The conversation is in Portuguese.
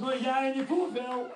No jij in die.